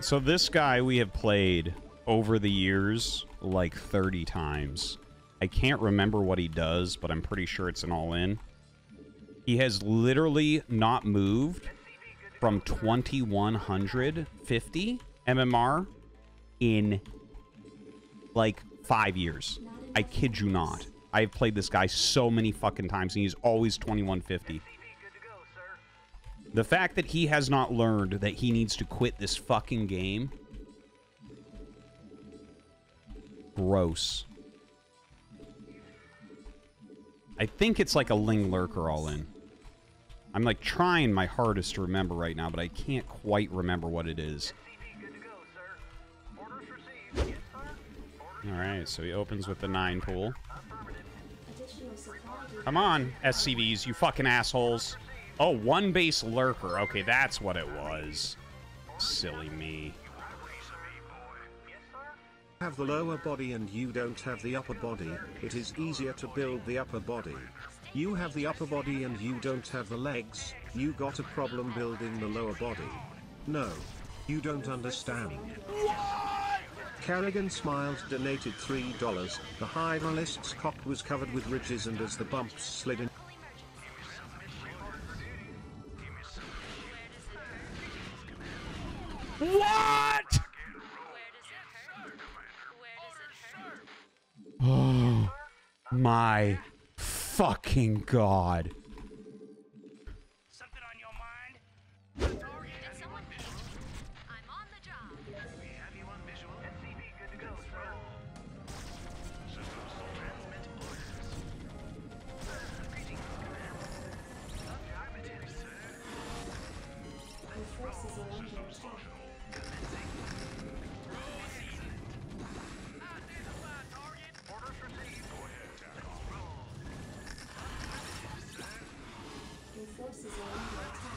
So this guy we have played over the years like 30 times. I can't remember what he does, but I'm pretty sure it's an all-in. He has literally not moved from 2150 MMR in like five years. I kid you not. I've played this guy so many fucking times, and he's always 2150. The fact that he has not learned that he needs to quit this fucking game. Gross. I think it's like a Ling Lurker all in. I'm like trying my hardest to remember right now, but I can't quite remember what it is. Alright, so he opens with the 9 pool. Come on, SCVs, you fucking assholes. Oh, one base lurker. Okay, that's what it was. Silly me. Have the lower body and you don't have the upper body, it is easier to build the upper body. You have the upper body and you don't have the legs, you got a problem building the lower body. No. You don't understand. Carrigan smiled donated $3. The hydralisk's cock was covered with ridges and as the bumps slid in What? Oh my fucking god. forces are under attack.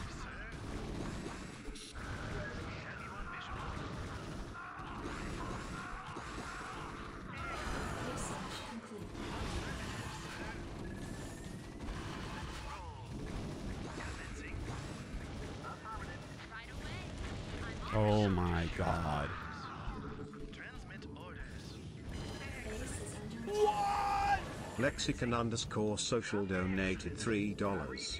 Oh my god. Lexicon underscore social donated $3.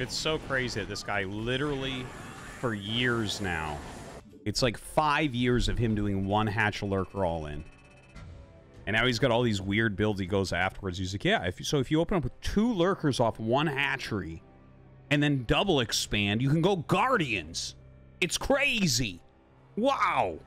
It's so crazy that this guy literally, for years now, it's like five years of him doing one hatch lurker all in. And now he's got all these weird builds he goes afterwards. He's like, yeah, if you, so if you open up with two lurkers off one hatchery and then double expand, you can go guardians. It's crazy. Wow.